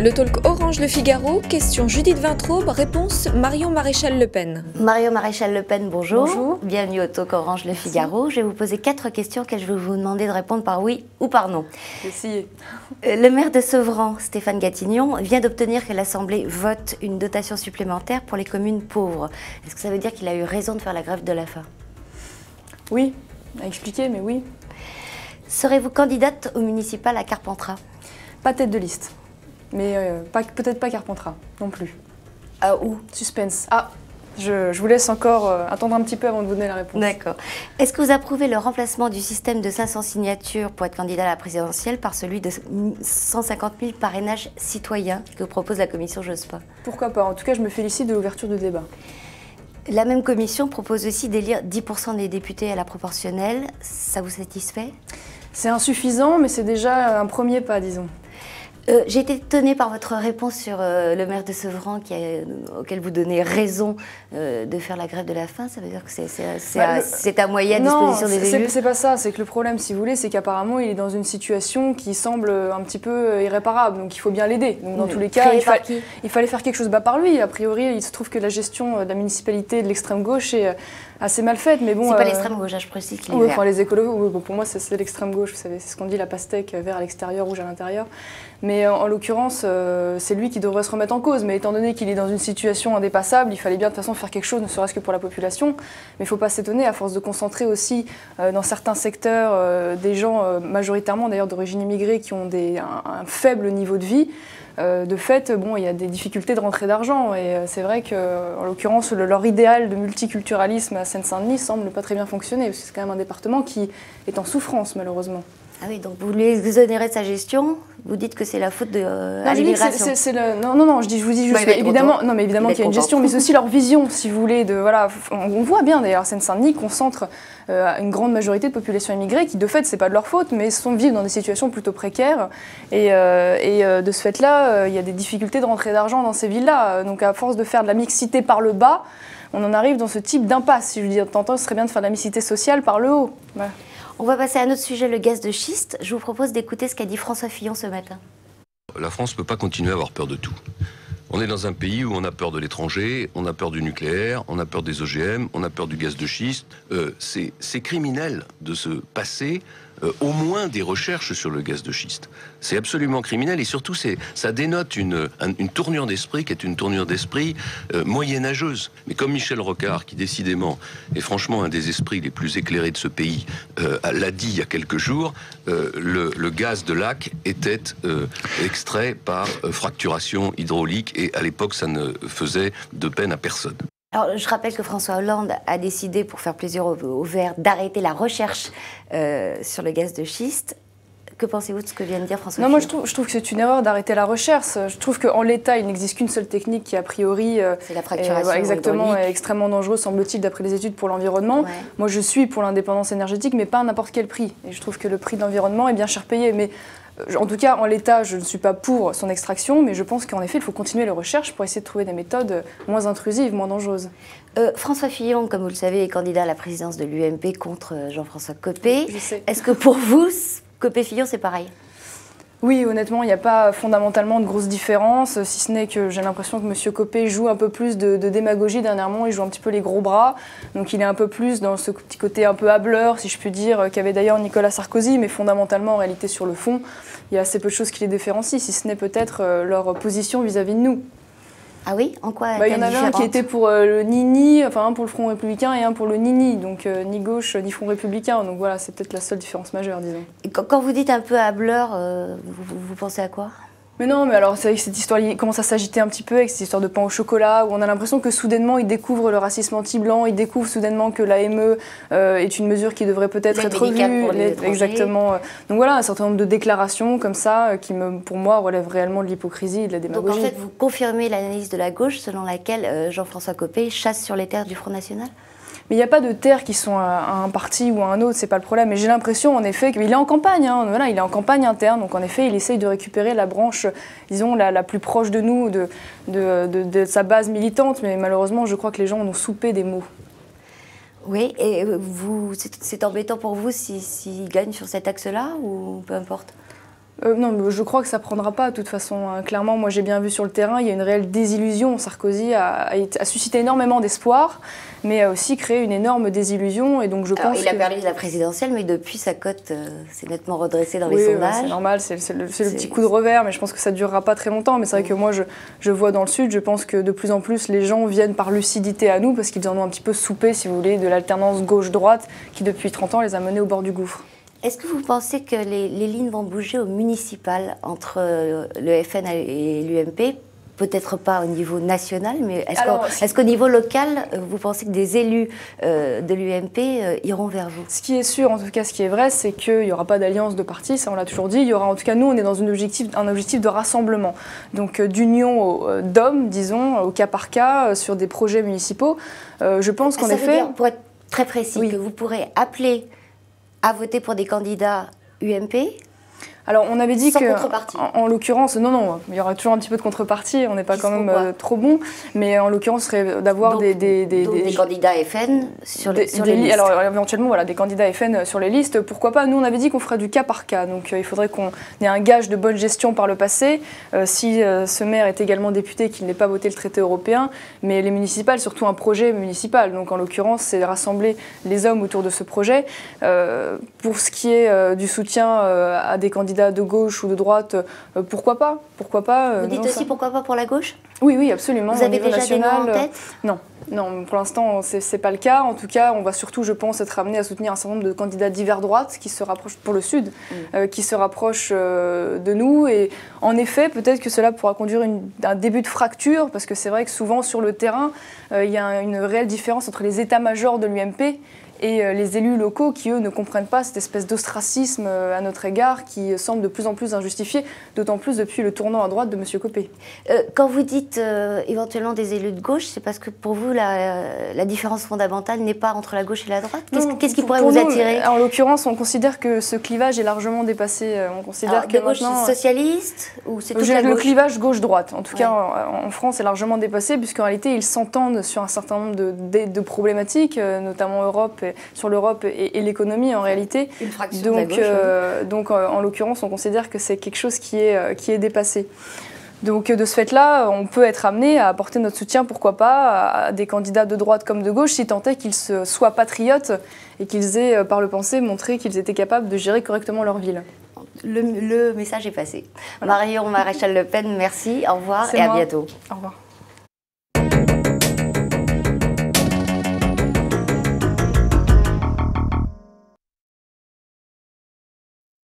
Le talk Orange Le Figaro, question Judith Vintraube, réponse Marion Maréchal Le Pen. Marion Maréchal Le Pen, bonjour. Bonjour. Bienvenue au talk Orange Le Figaro. Je vais vous poser quatre questions auxquelles je vais vous demander de répondre par oui ou par non. Essayez. Euh, Le maire de Sevran, Stéphane Gatignon, vient d'obtenir que l'Assemblée vote une dotation supplémentaire pour les communes pauvres. Est-ce que ça veut dire qu'il a eu raison de faire la grève de la faim? Oui, à expliquer, mais oui. Serez-vous candidate au municipal à Carpentras? Pas tête de liste. Mais euh, peut-être pas Carpentras non plus. À où? Suspense. Ah, je, je vous laisse encore euh, attendre un petit peu avant de vous donner la réponse. D'accord. Est-ce que vous approuvez le remplacement du système de 500 signatures pour être candidat à la présidentielle par celui de 150 000 parrainages citoyens que propose la commission Jospin? Pourquoi pas En tout cas, je me félicite de l'ouverture du débat. La même commission propose aussi d'élire 10% des députés à la proportionnelle. Ça vous satisfait? C'est insuffisant, mais c'est déjà un premier pas, disons. Euh, J'ai été étonnée par votre réponse sur euh, le maire de Sevran qui a- auquel vous donnez raison euh, de faire la grève de la faim. Ça veut dire que c'est Bah, à, le- c'est à moyen à Non, disposition des élus c'est pas ça. C'est que le problème, si vous voulez, c'est qu'apparemment, il est dans une situation qui semble un petit peu irréparable. Donc, il faut bien l'aider. Donc, dans Oui. tous les cas, il, par fa- qui? il fallait faire quelque chose bah, par lui. A priori, il se trouve que la gestion de la municipalité de l'extrême gauche est assez mal faite. Mais bon, C'est pas euh, l'extrême gauche, hein, je précise Oui, enfin, les écolos, oui, bon, pour moi, c'est l'extrême gauche, vous savez, c'est ce qu'on dit, la pastèque, euh, vert à l'extérieur, rouge à l'intérieur. Mais euh, en l'occurrence, euh, c'est lui qui devrait se remettre en cause. Mais étant donné qu'il est dans une situation indépassable, il fallait bien de toute façon faire quelque chose, ne serait-ce que pour la population. Mais il ne faut pas s'étonner, à force de concentrer aussi euh, dans certains secteurs des gens, majoritairement d'ailleurs d'origine immigrée, qui ont des, un, un faible niveau de vie. Euh, de fait, bon, il y a des difficultés de rentrée d'argent et euh, c'est vrai que, en l'occurrence, le- leur idéal de multiculturalisme à Seine-Saint-Denis semble pas très bien fonctionner c'est quand même un département qui est en souffrance malheureusement. Ah oui, donc vous voulez exonérer de sa gestion, vous dites que c'est la faute de euh, Non, à l'immigration. non, non, non, je, dis, je vous dis juste Bah, évidemment, non, mais évidemment qu'il y a une gestion, mais c'est aussi leur vision, si vous voulez, de voilà, on, on voit bien d'ailleurs Seine-Saint-Denis concentre euh, une grande majorité de population immigrée qui de fait c'est pas de leur faute, mais sont vivent dans des situations plutôt précaires et, euh, et, euh, de ce fait-là, il y a des difficultés de rentrée d'argent dans ces villes-là. Donc à force de faire de la mixité par le bas, on en arrive dans ce type d'impasse. Si je veux dire, temps, ce serait bien de faire de la mixité sociale par le haut. On va passer à un autre sujet, le gaz de schiste. Je vous propose d'écouter ce qu'a dit François Fillon ce matin. La France ne peut pas continuer à avoir peur de tout. On est dans un pays où on a peur de l'étranger, on a peur du nucléaire, on a peur des OGM, on a peur du gaz de schiste. Euh, c'est criminel de se passer euh, au moins des recherches sur le gaz de schiste. C'est absolument criminel et surtout ça dénote une, un- une tournure d'esprit qui est une tournure d'esprit euh, moyenâgeuse. Mais comme Michel Rocard, qui décidément est franchement un des esprits les plus éclairés de ce pays, euh, l'a dit il y a quelques jours, euh, le, gaz de lac était extrait par fracturation hydraulique et à l'époque ça ne faisait de peine à personne. Alors, je rappelle que François Hollande a décidé, pour faire plaisir aux, aux Verts, d'arrêter la recherche euh, sur le gaz de schiste. Que pensez-vous de ce que vient de dire François Non, moi je trouve, je trouve que c'est une erreur d'arrêter la recherche. Je trouve qu'en l'état, il n'existe qu'une seule technique qui, a priori, euh, C'est la est, fracturation exactement, hydraulique. est extrêmement dangereuse, semble-t-il, d'après les études pour l'environnement. Ouais. Moi, je suis pour l'indépendance énergétique, mais pas à n'importe quel prix. Et je trouve que le prix de l'environnement est bien cher payé. Mais euh, en tout cas, en l'état, je ne suis pas pour son extraction, mais je pense qu'en effet, il faut continuer les recherches pour essayer de trouver des méthodes moins intrusives, moins dangereuses. Euh, François Fillon, comme vous le savez, est candidat à la présidence de l'UMP contre euh, Jean-François Copé. Je. Est-ce que pour vous, Copé-Fillon, c'est pareil? Oui, honnêtement, il n'y a pas fondamentalement de grosses différences, si ce n'est que j'ai l'impression que M. Copé joue un peu plus de, démagogie dernièrement, il joue un petit peu les gros bras, donc il est un peu plus dans ce petit côté un peu hableur, si je puis dire, qu'avait d'ailleurs Nicolas Sarkozy, mais fondamentalement, en réalité, sur le fond, il y a assez peu de choses qui les différencient, si ce n'est peut-être euh, leur position vis-à-vis de nous. Ah oui En quoi Bah, Il y en avait un qui était pour euh, le Nini, enfin un pour le Front républicain et un pour le Nini, donc euh, ni gauche ni Front républicain, donc voilà, c'est peut-être la seule différence majeure, disons. Et Quand, vous dites un peu hableur, euh, vous, vous- vous pensez à quoi? Mais non, mais alors c'est vrai que cette histoire il commence à s'agiter un petit peu avec cette histoire de pain au chocolat, où on a l'impression que soudainement il découvre le racisme anti-blanc, il découvre soudainement que l'AME euh, est une mesure qui devrait peut-être être revue. pour les exactement. Donc voilà, un certain nombre de déclarations comme ça euh, qui, me, pour moi, relèvent réellement de l'hypocrisie et de la Donc en démagogie. fait, vous confirmez l'analyse de la gauche selon laquelle euh, Jean-François Copé chasse sur les terres du Front National? Mais il n'y a pas de terres qui sont à, un parti ou à un autre, c'est pas le problème. Mais j'ai l'impression, en effet, qu'il est en campagne. hein. Voilà, il est en campagne interne, donc en effet, il essaye de récupérer la branche, disons, la, la plus proche de nous, de, de, de- sa base militante. Mais malheureusement, je crois que les gens en ont soupé des mots. Oui, et vous, c'est embêtant pour vous s'il si, gagne sur cet axe-là ou peu importe? Euh, non, je crois que ça prendra pas de toute façon. Hein. Clairement, moi j'ai bien vu sur le terrain, il y a une réelle désillusion. Sarkozy a, suscité énormément d'espoir, mais a aussi créé une énorme désillusion. Et donc je pense il a perdu la présidentielle, mais depuis sa cote euh, s'est nettement redressée dans les sondages. c'est normal, c'est le, petit coup de revers, mais je pense que ça ne durera pas très longtemps. Mais c'est vrai que moi je, je, vois dans le Sud, je pense que de plus en plus les gens viennent par lucidité à nous, parce qu'ils en ont un petit peu soupé, si vous voulez, de l'alternance gauche-droite qui depuis 30 ans les a menés au bord du gouffre. Est-ce que vous pensez que les, lignes vont bouger au municipal entre euh, le FN et l'UMP Peut-être pas au niveau national, mais est-ce qu'au niveau local, euh, vous pensez que des élus euh, de l'UMP iront vers vous? Ce qui est sûr, en tout cas, ce qui est vrai, c'est qu'il n'y aura pas d'alliance de partis, ça on l'a toujours dit. Il y aura, en tout cas, nous, on est dans un objectif, un objectif de rassemblement, donc d'union d'hommes, disons, au cas par cas, sur des projets municipaux. je pense qu'en effet. pour être très précis, que vous pourrez appeler à voter pour des candidats UMP alors, on avait dit que, en, l'occurrence, non, non, il y aura toujours un petit peu de contrepartie. On n'est pas quand même euh, trop bon, mais en l'occurrence, serait d'avoir des, des, des, des, candidats FN sur les, sur les listes. Alors, éventuellement, voilà, des candidats FN sur les listes. Pourquoi pas Nous, on avait dit qu'on ferait du cas par cas. Donc, euh, il faudrait qu'on ait un gage de bonne gestion par le passé. Euh, si ce maire est également député, qu'il n'ait pas voté le traité européen, mais les municipales, surtout un projet municipal. Donc, en l'occurrence, c'est rassembler les hommes autour de ce projet. pour ce qui est du soutien à des candidats de gauche ou de droite, euh, pourquoi pas Pourquoi pas euh, Vous dites aussi pourquoi pas pour la gauche? Oui, oui, absolument. Vous avez déjà national, des noms en tête? Non. Non, pour l'instant, ce n'est pas le cas. En tout cas, on va surtout, je pense, être amené à soutenir un certain nombre de candidats divers droite qui se rapprochent pour le Sud, mm. euh, qui se rapprochent de nous. Et en effet, peut-être que cela pourra conduire à un début de fracture, parce que c'est vrai que souvent sur le terrain, il y a une réelle différence entre les états-majors de l'UMP et euh, les élus locaux qui, eux, ne comprennent pas cette espèce d'ostracisme euh, à notre égard qui semble de plus en plus injustifié, d'autant plus depuis le tournant à droite de M. Copé. Euh, quand vous dites éventuellement des élus de gauche, c'est parce que pour vous, la, différence fondamentale n'est pas entre la gauche et la droite Qu'est-ce qui pourrait vous attirer? En l'occurrence, on considère que ce clivage est largement dépassé. On considère que de gauche socialiste ou c'est Le clivage gauche-droite, en tout cas en, France, est largement dépassé, puisqu'en réalité, ils s'entendent sur un certain nombre de, de problématiques, notamment Europe sur l'Europe et, l'économie en réalité. donc, euh, donc euh, en l'occurrence, on considère que c'est quelque chose qui est, euh, qui est dépassé. Donc de ce fait-là, on peut être amené à apporter notre soutien, pourquoi pas, à des candidats de droite comme de gauche, si tant est qu'ils soient patriotes et qu'ils aient, par le pensée, montré qu'ils étaient capables de gérer correctement leur ville. Le, message est passé. Marion Maréchal Le Pen, merci, au revoir et à bientôt. Au revoir.